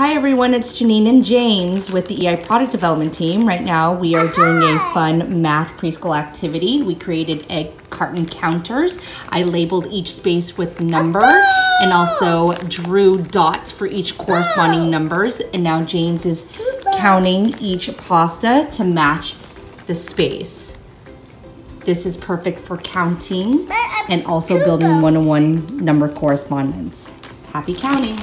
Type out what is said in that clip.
Hi everyone, it's Janine and James with the EI Product Development Team. Right now we are doing a fun math preschool activity. We created egg carton counters. I labeled each space with number and also drew dots for each corresponding numbers. And now James is counting each pasta to match the space. This is perfect for counting and also building one-on-one number correspondence. Happy counting.